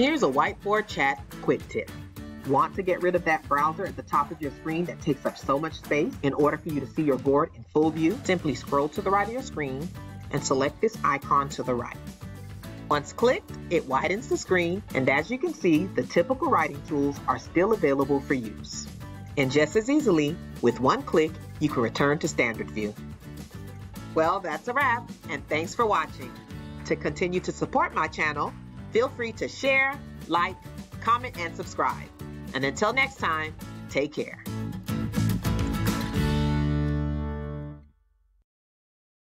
Here's a whiteboard chat quick tip. Want to get rid of that browser at the top of your screen that takes up so much space in order for you to see your board in full view? Simply scroll to the right of your screen and select this icon to the right. Once clicked, it widens the screen, and as you can see, the typical writing tools are still available for use. And just as easily, with one click, you can return to standard view. Well, that's a wrap, and thanks for watching. To continue to support my channel, feel free to share, like, comment, and subscribe. And until next time, take care.